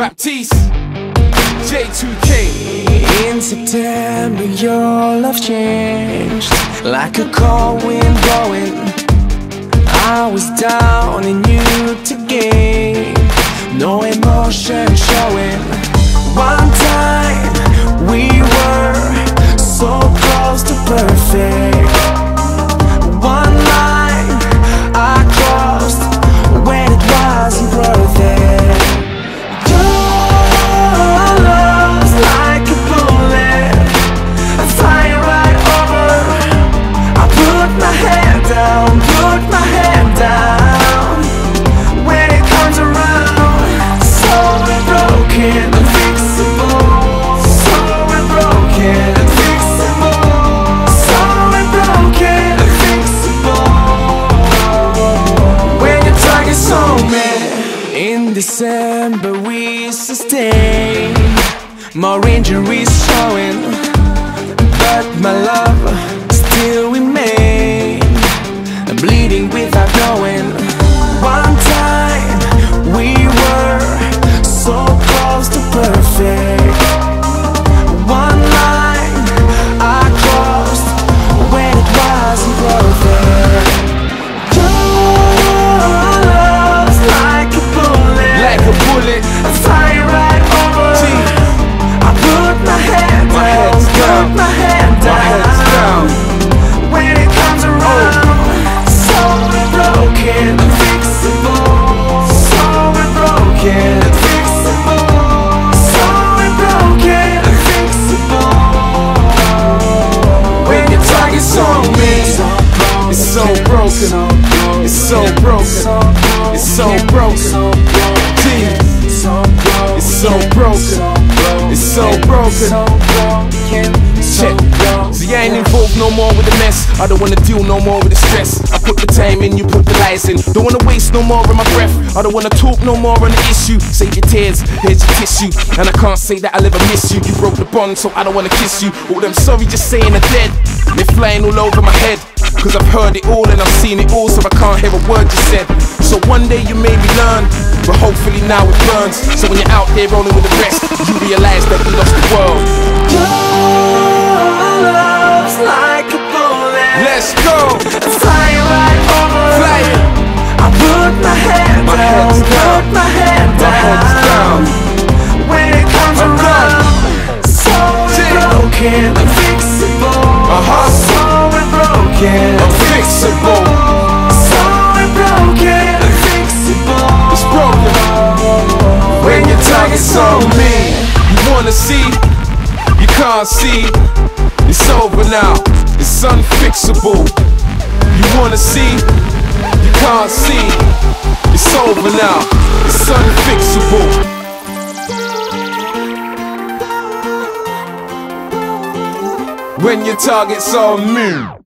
Baptiste, J2K. In September, your love changed like a cold wind blowing. I was down and you to gain, no emotion showing. One time down, put my head down. When it comes around, so broken, unfixable, so broken, unfixable, so broken, unfixable. When in December we sustain more injuries showing, so broken. It's so broken. It's so broken. It's so broken. Check. See, I ain't involved no more with the mess. I don't wanna deal no more with the stress. I put the time in, you put the lies in. Don't wanna waste no more of my breath. I don't wanna talk no more on the issue. Save your tears, here's your tissue. And I can't say that I'll ever miss you. You broke the bond, so I don't wanna kiss you. All them sorry just saying are dead. They're flying all over my head. Cause I've heard it all and I've seen it all, so I can't hear a word you said. So one day you made me learn, but hopefully now it burns. So when you're out there rolling with the rest, you realize that we lost the world. your love's like a bullet, Let's go! flying right over. Fly! I put my head My down, head's put down. my head My down. head's down. When it comes around, so broken, unfixable. Uh-huh. Broken, Unfixable. So broken, unfixable. It's broken. When your target's on me, you wanna see, you can't see. It's over now, it's unfixable. You wanna see, you can't see. It's over now, it's unfixable. When your target's on me.